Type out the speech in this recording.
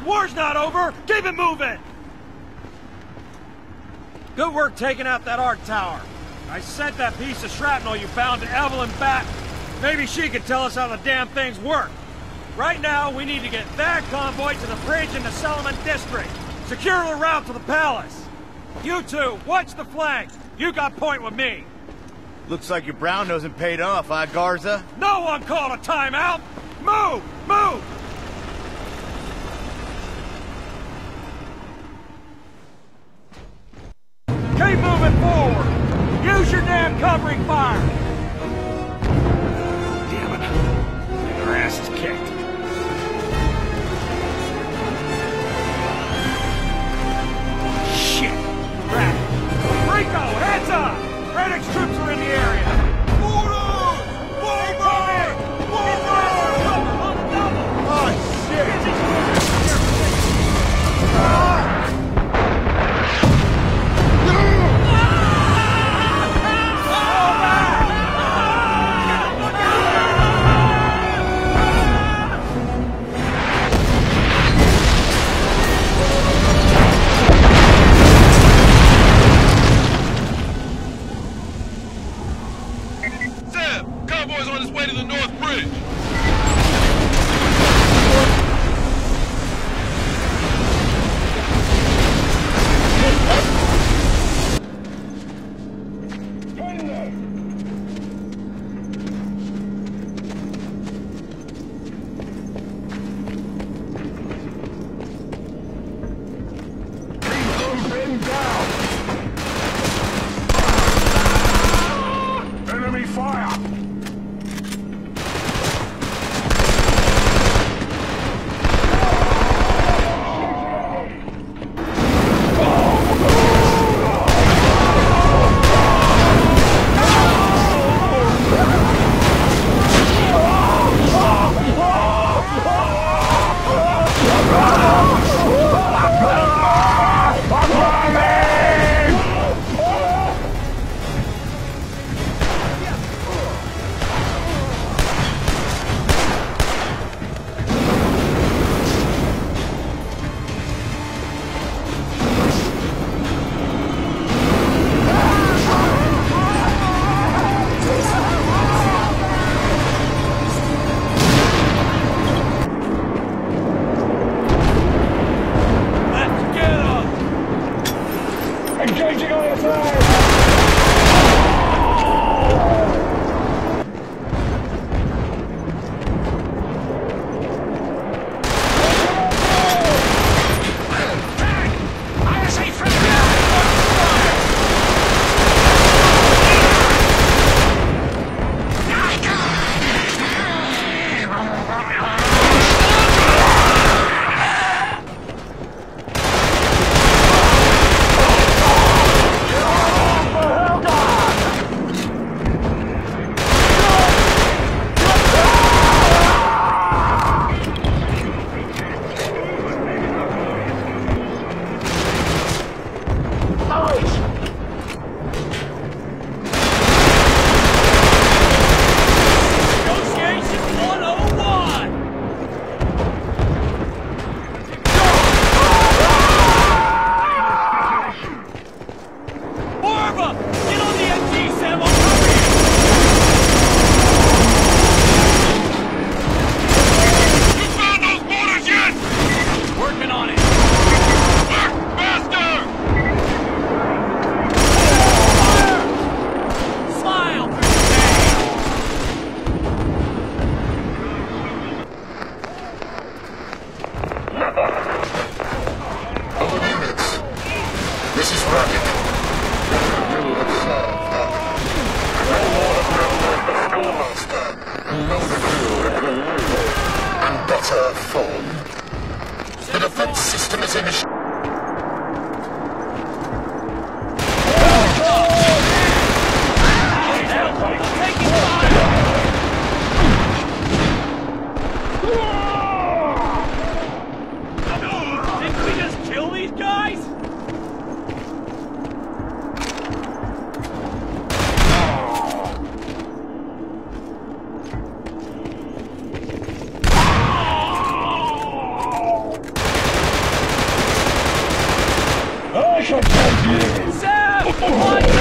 War's not over! Keep it moving! Good work taking out that arc tower. I sent that piece of shrapnel you found to Evelyn Batton. Maybe she could tell us how the damn things work. Right now, we need to get that convoy to the bridge in the Salamun District. Secure the route to the palace. You two, watch the flank. You got point with me. Looks like your brown nosing paid off, huh, Garza? No one called a timeout! Move! Move! Keep moving forward! Use your damn covering fire! Damn it. Our ass is kicked. Fire! Form. The defense system is initiated. Sam! One